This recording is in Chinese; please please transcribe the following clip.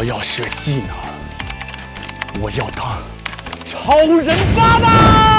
我要学技能，我要当超人爸爸。